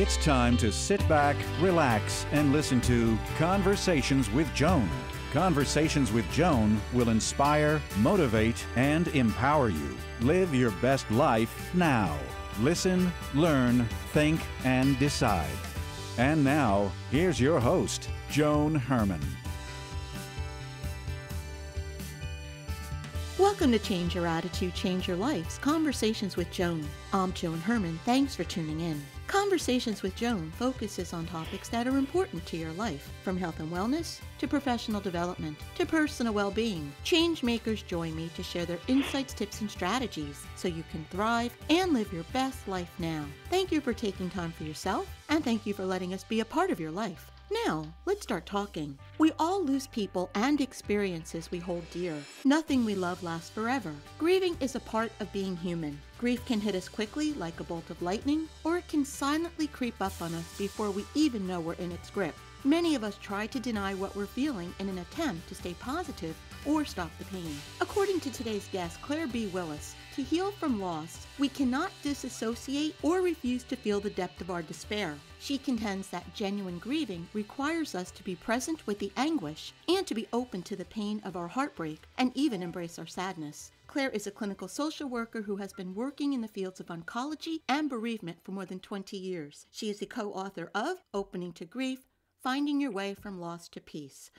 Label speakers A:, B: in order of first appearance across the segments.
A: It's time to sit back, relax, and listen to Conversations with Joan. Conversations with Joan will inspire, motivate, and empower you. Live your best life now. Listen, learn, think, and decide. And now, here's your host, Joan Herrmann.
B: Welcome to Change Your Attitude, Change Your Lives Conversations with Joan. I'm Joan Herrmann. Thanks for tuning in. Conversations with Joan focuses on topics that are important to your life, from health and wellness to professional development to personal well being. Change makers join me to share their insights, tips, and strategies so you can thrive and live your best life now. Thank you for taking time for yourself, and thank you for letting us be a part of your life. Now, let's start talking. We all lose people and experiences we hold dear. Nothing we love lasts forever. Grieving is a part of being human. Grief can hit us quickly like a bolt of lightning, or it can silently creep up on us before we even know we're in its grip. Many of us try to deny what we're feeling in an attempt to stay positive or stop the pain. According to today's guest, Claire B. Willis, to heal from loss, we cannot disassociate or refuse to feel the depth of our despair. She contends that genuine grieving requires us to be present with the anguish and to be open to the pain of our heartbreak and even embrace our sadness. Claire is a clinical social worker who has been working in the fields of oncology and bereavement for more than 20 years. She is the co author of Opening to Grief Finding Your Way from Loss to Peace.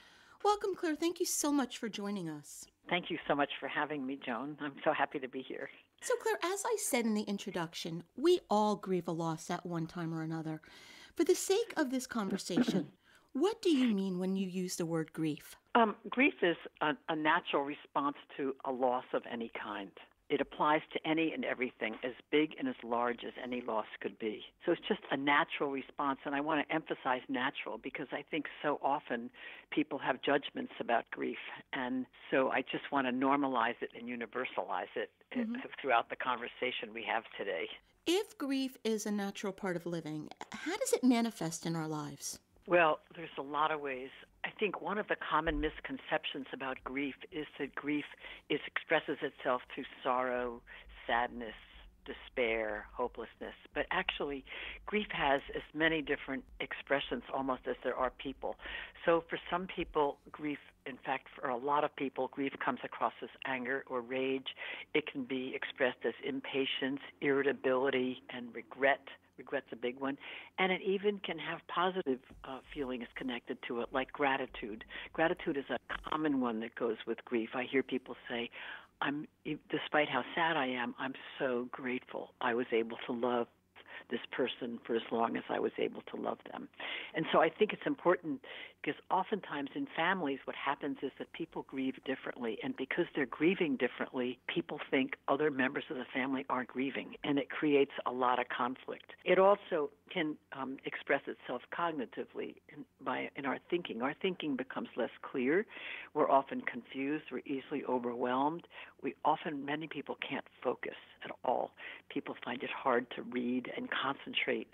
B: Welcome, Claire. Thank you so much for joining us.
C: Thank you so much for having me, Joan. I'm so happy to be here.
B: So, Claire, as I said in the introduction, we all grieve a loss at one time or another. For the sake of this conversation, what do you mean when you use the word grief?
C: Um, grief is a, a natural response to a loss of any kind. It applies to any and everything, as big and as large as any loss could be. So it's just a natural response, and I want to emphasize natural because I think so often people have judgments about grief, and so I just want to normalize it and universalize it eh, mm-hmm. throughout the conversation we have today.
B: If grief is a natural part of living, how does it manifest in our lives?
C: Well, there's a lot of ways. I think one of the common misconceptions about grief is that grief is expresses itself through sorrow, sadness, despair, hopelessness. But actually, grief has as many different expressions almost as there are people. So for some people, grief, in fact, for a lot of people, grief comes across as anger or rage. It can be expressed as impatience, irritability, and regret regret's a big one, and it even can have positive uh, feelings connected to it, like gratitude. Gratitude is a common one that goes with grief. I hear people say, "I'm, despite how sad I am, I'm so grateful I was able to love this person for as long as I was able to love them. And so I think it's important because oftentimes in families, what happens is that people grieve differently. And because they're grieving differently, people think other members of the family aren't grieving. And it creates a lot of conflict. It also can um, express itself cognitively in, by in our thinking. Our thinking becomes less clear. We're often confused. We're easily overwhelmed. We often, many people can't focus at all. People find it hard to read and concentrate.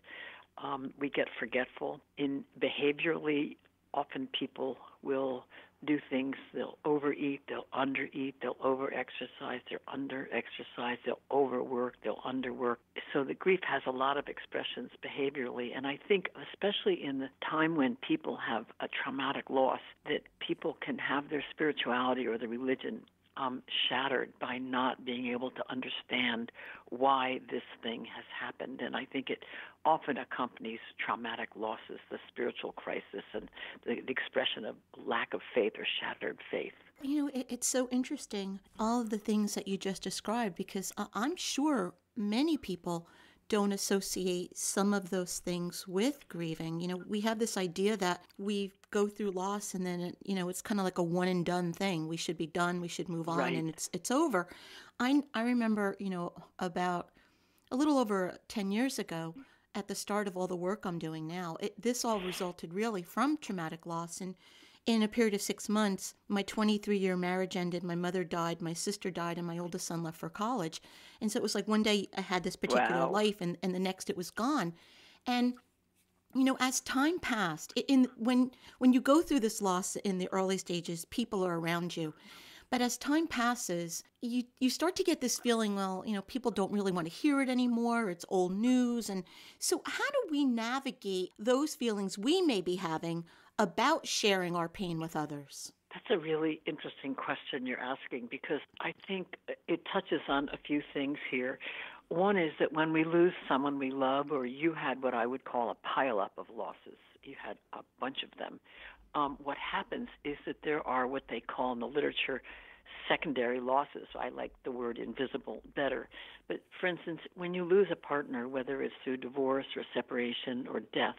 C: Um, we get forgetful. In behaviorally, often people will do things. They'll overeat, they'll undereat, they'll overexercise, they'll underexercise, they'll overwork, they'll underwork. So the grief has a lot of expressions behaviorally, and I think especially in the time when people have a traumatic loss, that people can have their spirituality or their religion um, shattered by not being able to understand why this thing has happened. And I think it often accompanies traumatic losses, the spiritual crisis, and the, the expression of lack of faith or shattered faith.
B: You know, it, it's so interesting, all of the things that you just described, because I'm sure many people don't associate some of those things with grieving. You know, we have this idea that we go through loss and then it, you know it's kind of like a one and done thing. We should be done. We should move on,
C: right.
B: and it's it's over. I I remember you know about a little over ten years ago at the start of all the work I'm doing now. It, this all resulted really from traumatic loss and in a period of six months, my 23 year marriage ended, my mother died, my sister died, and my oldest son left for college. And so it was like one day I had this particular
C: wow.
B: life, and, and the next it was gone. And you know, as time passed, in when when you go through this loss in the early stages, people are around you. But as time passes, you, you start to get this feeling, well, you know, people don't really want to hear it anymore. It's old news. And so, how do we navigate those feelings we may be having about sharing our pain with others?
C: That's a really interesting question you're asking because I think it touches on a few things here. One is that when we lose someone we love, or you had what I would call a pileup of losses, you had a bunch of them. Um, what happens is that there are what they call in the literature secondary losses. I like the word invisible better. But for instance, when you lose a partner, whether it's through divorce or separation or death,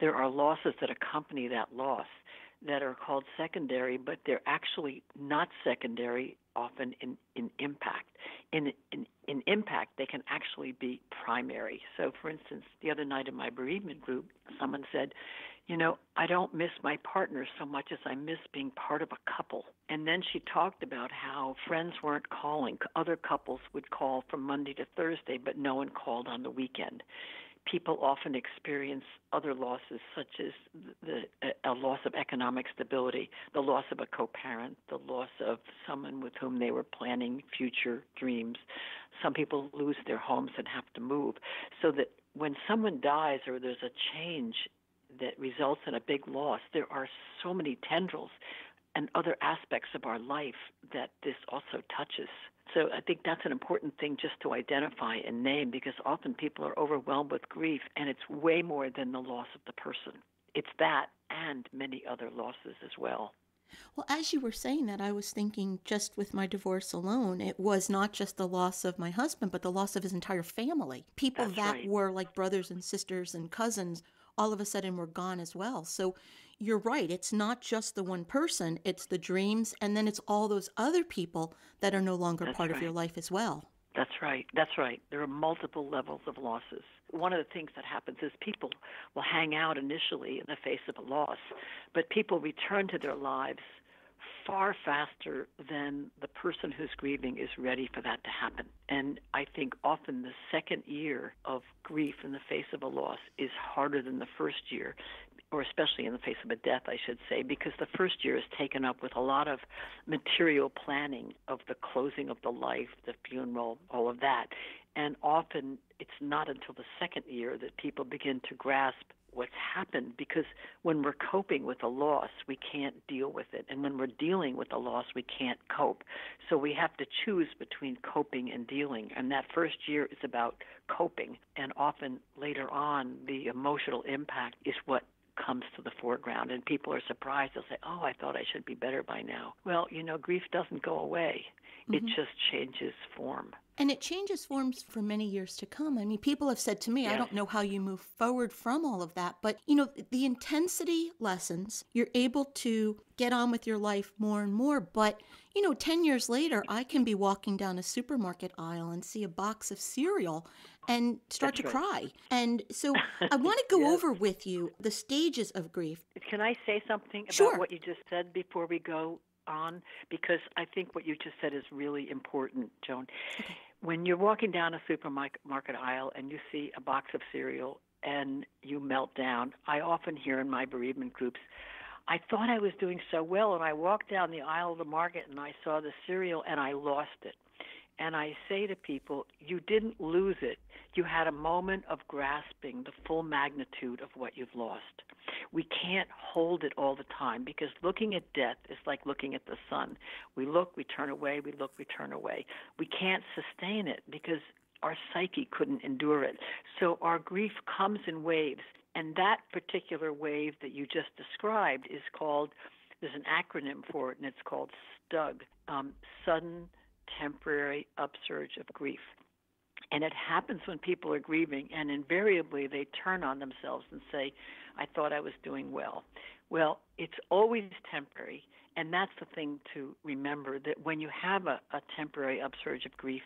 C: there are losses that accompany that loss that are called secondary, but they're actually not secondary often in, in impact. In, in, in impact, they can actually be primary. So, for instance, the other night in my bereavement group, someone said, You know, I don't miss my partner so much as I miss being part of a couple. And then she talked about how friends weren't calling. Other couples would call from Monday to Thursday, but no one called on the weekend people often experience other losses, such as the, a loss of economic stability, the loss of a co-parent, the loss of someone with whom they were planning future dreams. Some people lose their homes and have to move. So that when someone dies or there's a change that results in a big loss, there are so many tendrils and other aspects of our life that this also touches. So I think that's an important thing just to identify and name because often people are overwhelmed with grief and it's way more than the loss of the person. It's that and many other losses as well.
B: Well, as you were saying that, I was thinking just with my divorce alone, it was not just the loss of my husband, but the loss of his entire family. People
C: That's
B: that
C: right.
B: were like brothers and sisters and cousins all of a sudden were gone as well. So you're right. It's not just the one person, it's the dreams, and then it's all those other people that are no longer
C: That's
B: part of your life as well.
C: That's right. That's right. There are multiple levels of losses. One of the things that happens is people will hang out initially in the face of a loss, but people return to their lives far faster than the person who's grieving is ready for that to happen. And I think often the second year of grief in the face of a loss is harder than the first year, or especially in the face of a death, I should say, because the first year is taken up with a lot of material planning of the closing of the life, the funeral, all of that. And often it's not until the second year that people begin to grasp what's happened because when we're coping with a loss, we can't deal with it. And when we're dealing with a loss, we can't cope. So we have to choose between coping and dealing. And that first year is about coping. And often later on, the emotional impact is what comes to the foreground and people are surprised. They'll say oh i thought i should be better by now. Well you know grief doesn't go away. It mm-hmm. just changes form
B: And it changes forms for many years to come. I mean, people have said to me, I don't know how you move forward from all of that, but you know, the intensity lessens. You're able to get on with your life more and more. But, you know, 10 years later, I can be walking down a supermarket aisle and see a box of cereal and start
C: That's
B: to
C: right.
B: cry. And so I want to go
C: Yes.
B: over with you the stages of grief.
C: Can I say something about
B: Sure.
C: what you just said before we go on? Because I think what you just said is really important, Joan. When you're walking down a supermarket aisle and you see a box of cereal and you melt down, I often hear in my bereavement groups, I thought I was doing so well, and I walked down the aisle of the market and I saw the cereal and I lost it. And I say to people, you didn't lose it. You had a moment of grasping the full magnitude of what you've lost. We can't hold it all the time because looking at death is like looking at the sun. We look, we turn away, we look, we turn away. We can't sustain it because our psyche couldn't endure it. So our grief comes in waves. And that particular wave that you just described is called, there's an acronym for it, and it's called STUG um, Sudden Temporary Upsurge of Grief. And it happens when people are grieving, and invariably they turn on themselves and say, I thought I was doing well. Well, it's always temporary, and that's the thing to remember that when you have a, a temporary upsurge of grief,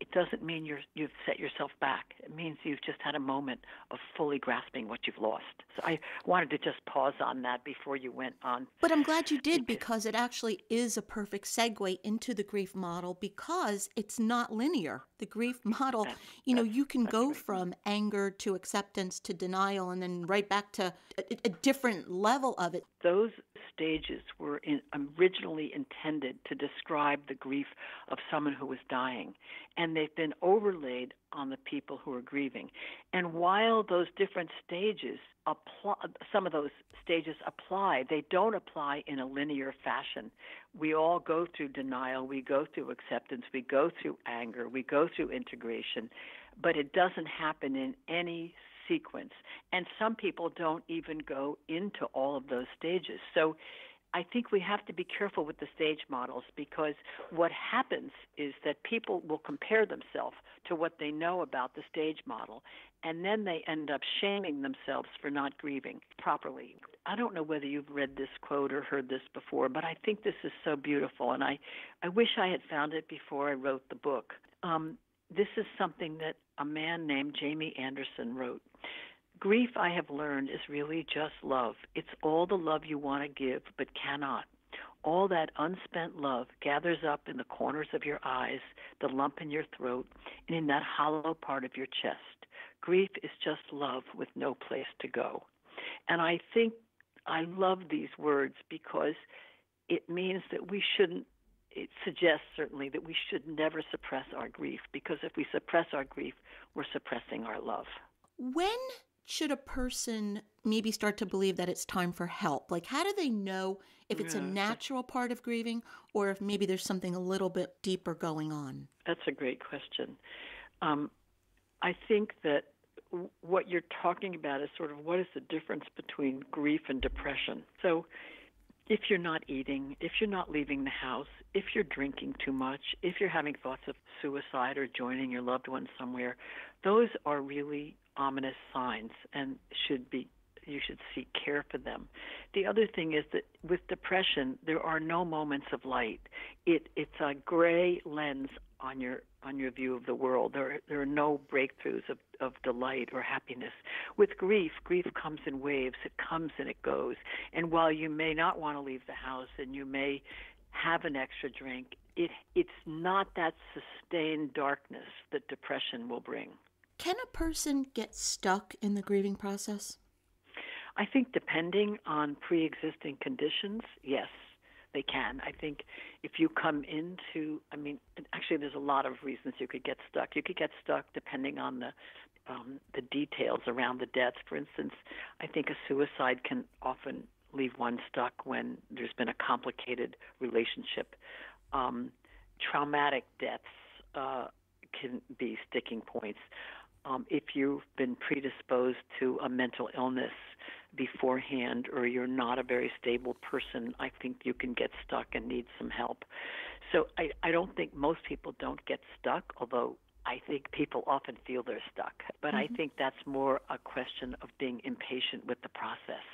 C: it doesn't mean you're, you've set yourself back. It means you've just had a moment of fully grasping what you've lost. So I wanted to just pause on that before you went on.
B: But I'm glad you did because it actually is a perfect segue into the grief model because it's not linear. The grief model, you know, you can go from anger to acceptance to denial and then right back to a, a different level it.
C: those stages were in, originally intended to describe the grief of someone who was dying, and they've been overlaid on the people who are grieving. And while those different stages apply, some of those stages apply, they don't apply in a linear fashion. We all go through denial, we go through acceptance, we go through anger, we go through integration, but it doesn't happen in any sequence. And some people don't even go into all of those stages. So I think we have to be careful with the stage models because what happens is that people will compare themselves to what they know about the stage model, and then they end up shaming themselves for not grieving properly. I don't know whether you've read this quote or heard this before, but I think this is so beautiful, and I, I wish I had found it before I wrote the book. Um, this is something that a man named Jamie Anderson wrote. Grief, I have learned, is really just love. It's all the love you want to give but cannot. All that unspent love gathers up in the corners of your eyes, the lump in your throat, and in that hollow part of your chest. Grief is just love with no place to go. And I think I love these words because it means that we shouldn't it suggests certainly that we should never suppress our grief because if we suppress our grief, we're suppressing our love.
B: When should a person maybe start to believe that it's time for help? Like, how do they know if it's yeah. a natural part of grieving or if maybe there's something a little bit deeper going on?
C: That's a great question. Um, I think that what you're talking about is sort of what is the difference between grief and depression. So, if you're not eating, if you're not leaving the house, if you're drinking too much, if you're having thoughts of suicide or joining your loved one somewhere, those are really ominous signs and should be you should seek care for them. The other thing is that with depression, there are no moments of light. It it's a gray lens on your on your view of the world. There there are no breakthroughs of, of delight or happiness. With grief, grief comes in waves. It comes and it goes. And while you may not want to leave the house and you may have an extra drink, it it's not that sustained darkness that depression will bring.
B: Can a person get stuck in the grieving process?
C: I think depending on pre existing conditions, yes, they can. I think if you come into, I mean, actually, there's a lot of reasons you could get stuck. You could get stuck depending on the um, the details around the death. For instance, I think a suicide can often leave one stuck when there's been a complicated relationship. Um, traumatic deaths uh, can be sticking points um, if you've been predisposed to a mental illness beforehand or you're not a very stable person, I think you can get stuck and need some help. So I, I don't think most people don't get stuck, although I think people often feel they're stuck. But mm-hmm. I think that's more a question of being impatient with the process.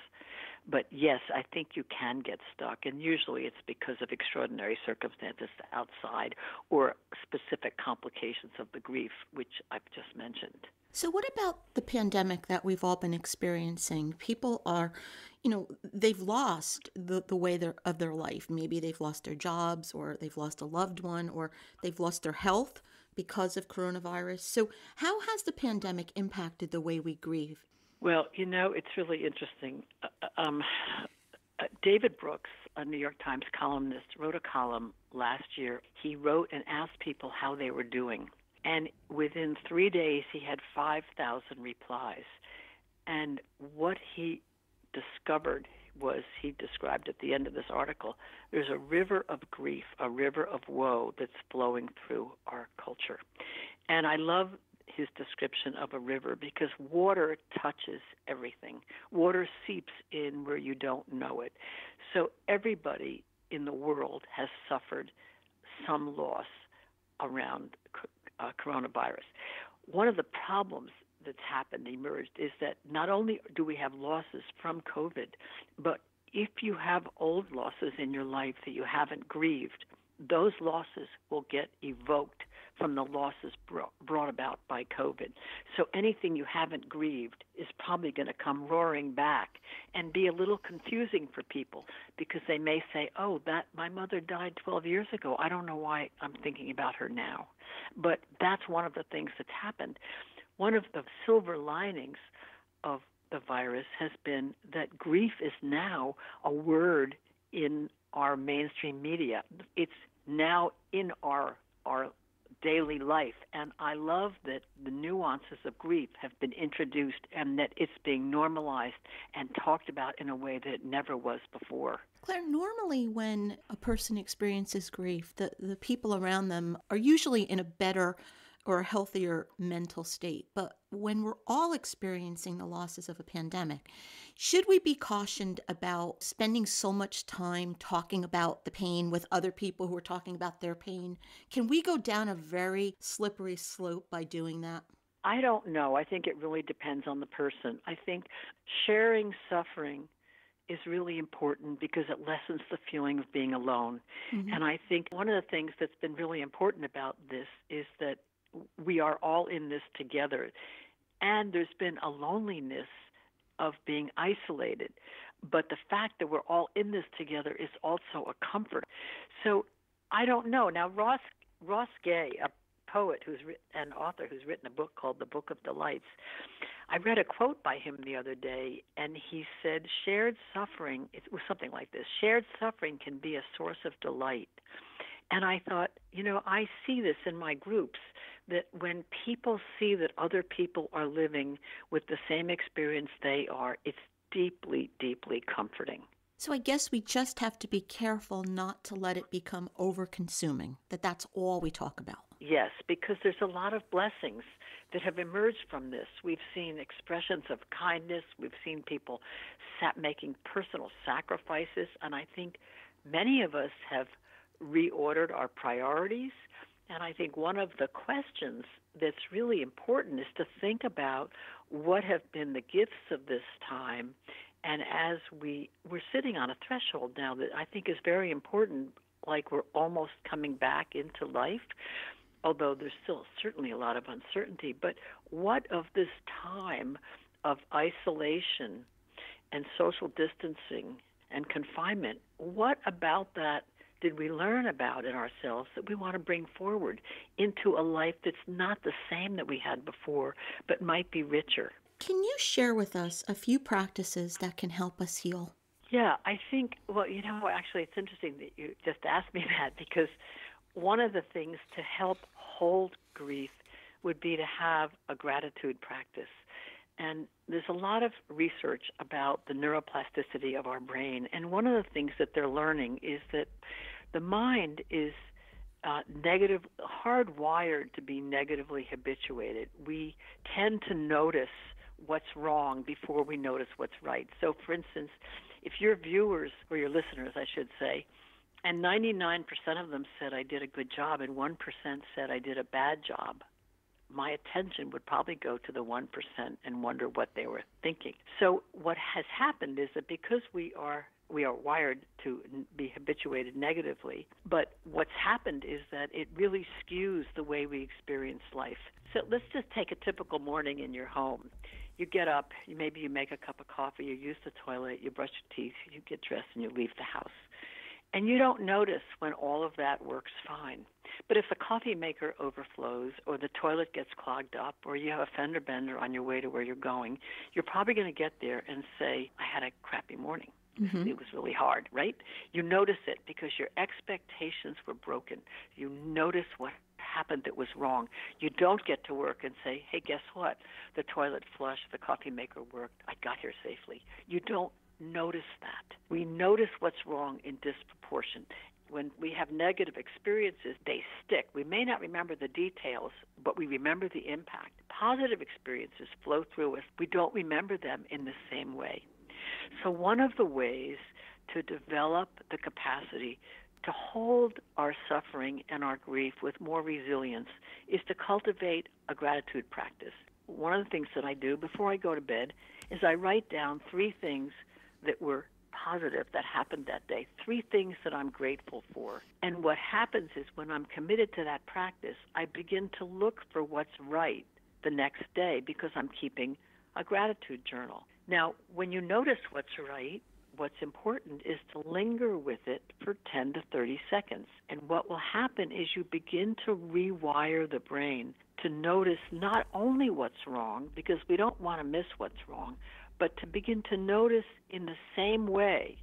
C: But yes, I think you can get stuck, and usually it's because of extraordinary circumstances outside or specific complications of the grief, which I've just mentioned.
B: So, what about the pandemic that we've all been experiencing? People are, you know, they've lost the, the way of their life. Maybe they've lost their jobs, or they've lost a loved one, or they've lost their health because of coronavirus. So, how has the pandemic impacted the way we grieve?
C: Well, you know, it's really interesting. Uh, uh, um, uh, David Brooks, a New York Times columnist, wrote a column last year. He wrote and asked people how they were doing. And within three days, he had 5,000 replies. And what he discovered was he described at the end of this article there's a river of grief, a river of woe that's flowing through our culture. And I love his description of a river because water touches everything. Water seeps in where you don't know it. So everybody in the world has suffered some loss around uh, coronavirus. One of the problems that's happened, emerged, is that not only do we have losses from COVID, but if you have old losses in your life that you haven't grieved, those losses will get evoked from the losses brought about by COVID. So anything you haven't grieved is probably going to come roaring back and be a little confusing for people because they may say, "Oh, that my mother died 12 years ago. I don't know why I'm thinking about her now." But that's one of the things that's happened. One of the silver linings of the virus has been that grief is now a word in our mainstream media. It's now in our our daily life. And I love that the nuances of grief have been introduced and that it's being normalized and talked about in a way that it never was before.
B: Claire, normally when a person experiences grief, the, the people around them are usually in a better or a healthier mental state. But when we're all experiencing the losses of a pandemic, should we be cautioned about spending so much time talking about the pain with other people who are talking about their pain? Can we go down a very slippery slope by doing that?
C: I don't know. I think it really depends on the person. I think sharing suffering is really important because it lessens the feeling of being alone. Mm-hmm. And I think one of the things that's been really important about this is that we are all in this together. And there's been a loneliness of being isolated. But the fact that we're all in this together is also a comfort. So I don't know. Now, Ross, Ross Gay, a poet who's written, an author who's written a book called The Book of Delights, I read a quote by him the other day, and he said, Shared suffering, it was something like this shared suffering can be a source of delight. And I thought, you know, I see this in my groups that when people see that other people are living with the same experience they are, it's deeply, deeply comforting.
B: So I guess we just have to be careful not to let it become over consuming, that that's all we talk about.
C: Yes, because there's a lot of blessings that have emerged from this. We've seen expressions of kindness, we've seen people making personal sacrifices, and I think many of us have reordered our priorities and I think one of the questions that's really important is to think about what have been the gifts of this time. And as we we're sitting on a threshold now that I think is very important, like we're almost coming back into life, although there's still certainly a lot of uncertainty. But what of this time of isolation and social distancing and confinement? What about that did we learn about in ourselves that we want to bring forward into a life that's not the same that we had before, but might be richer?
B: Can you share with us a few practices that can help us heal?
C: Yeah, I think, well, you know, actually, it's interesting that you just asked me that because one of the things to help hold grief would be to have a gratitude practice. And there's a lot of research about the neuroplasticity of our brain. And one of the things that they're learning is that the mind is uh, negative, hardwired to be negatively habituated. We tend to notice what's wrong before we notice what's right. So, for instance, if your viewers or your listeners, I should say, and 99% of them said I did a good job, and 1% said I did a bad job, my attention would probably go to the 1% and wonder what they were thinking. So, what has happened is that because we are we are wired to be habituated negatively. But what's happened is that it really skews the way we experience life. So let's just take a typical morning in your home. You get up, maybe you make a cup of coffee, you use the toilet, you brush your teeth, you get dressed, and you leave the house. And you don't notice when all of that works fine. But if the coffee maker overflows, or the toilet gets clogged up, or you have a fender bender on your way to where you're going, you're probably going to get there and say, I had a crappy morning. Mm-hmm. It was really hard, right? You notice it because your expectations were broken. You notice what happened that was wrong. You don't get to work and say, hey, guess what? The toilet flushed, the coffee maker worked, I got here safely. You don't notice that. We notice what's wrong in disproportion. When we have negative experiences, they stick. We may not remember the details, but we remember the impact. Positive experiences flow through us. We don't remember them in the same way. So, one of the ways to develop the capacity to hold our suffering and our grief with more resilience is to cultivate a gratitude practice. One of the things that I do before I go to bed is I write down three things that were positive that happened that day, three things that I'm grateful for. And what happens is when I'm committed to that practice, I begin to look for what's right the next day because I'm keeping a gratitude journal. Now, when you notice what's right, what's important is to linger with it for 10 to 30 seconds. And what will happen is you begin to rewire the brain to notice not only what's wrong, because we don't want to miss what's wrong, but to begin to notice in the same way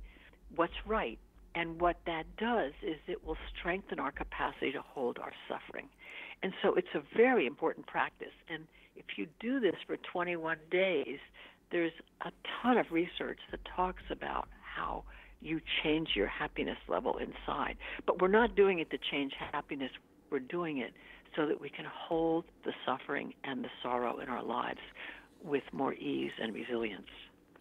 C: what's right. And what that does is it will strengthen our capacity to hold our suffering. And so it's a very important practice. And if you do this for 21 days, there's a ton of research that talks about how you change your happiness level inside. But we're not doing it to change happiness, we're doing it so that we can hold the suffering and the sorrow in our lives with more ease and resilience.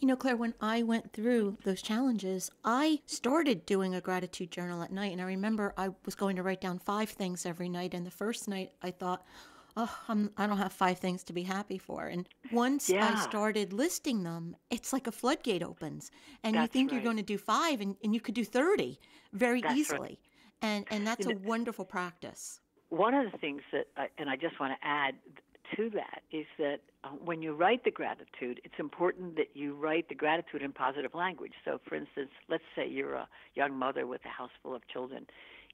B: You know, Claire, when I went through those challenges, I started doing a gratitude journal at night. And I remember I was going to write down five things every night. And the first night I thought, oh, I'm, I do not have five things to be happy for. And once
C: yeah.
B: I started listing them, it's like a floodgate opens. And
C: that's
B: you think
C: right.
B: you're going to do five, and, and you could do 30 very
C: that's
B: easily.
C: Right.
B: And, and that's a wonderful practice.
C: One of the things that, I, and I just want to add to that, is that uh, when you write the gratitude, it's important that you write the gratitude in positive language. So, for instance, let's say you're a young mother with a house full of children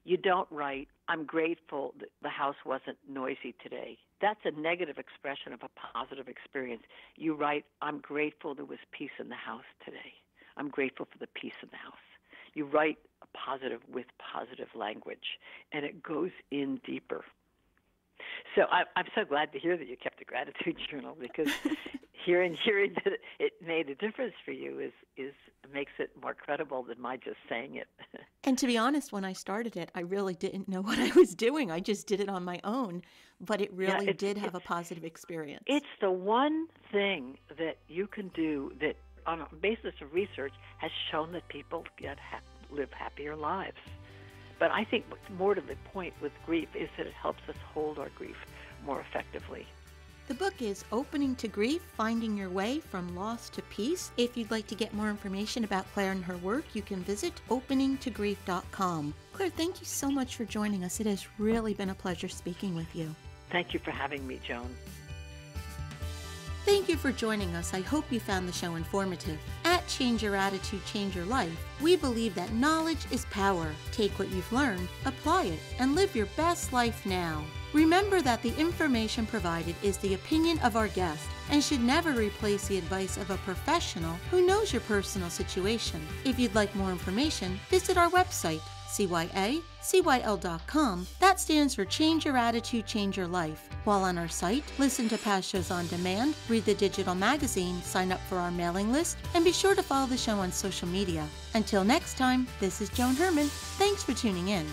C: you don't write, I'm grateful that the house wasn't noisy today. That's a negative expression of a positive experience. You write, I'm grateful there was peace in the house today. I'm grateful for the peace in the house. You write a positive with positive language, and it goes in deeper. So I, I'm so glad to hear that you kept a gratitude journal because hearing hearing that it made a difference for you is is makes it more credible than my just saying it.
B: and to be honest, when I started it, I really didn't know what I was doing. I just did it on my own, but it really
C: yeah,
B: did have a positive experience.
C: It's the one thing that you can do that, on a basis of research, has shown that people get ha- live happier lives. But I think more to the point with grief is that it helps us hold our grief more effectively.
B: The book is Opening to Grief Finding Your Way from Loss to Peace. If you'd like to get more information about Claire and her work, you can visit openingtogrief.com. Claire, thank you so much for joining us. It has really been a pleasure speaking with you.
C: Thank you for having me, Joan.
B: Thank you for joining us. I hope you found the show informative. Change Your Attitude, Change Your Life, we believe that knowledge is power. Take what you've learned, apply it, and live your best life now. Remember that the information provided is the opinion of our guest and should never replace the advice of a professional who knows your personal situation. If you'd like more information, visit our website CYA-CYL.com. That stands for Change Your Attitude, Change Your Life. While on our site, listen to past shows on demand, read the digital magazine, sign up for our mailing list, and be sure to follow the show on social media. Until next time, this is Joan Herrmann. Thanks for tuning in.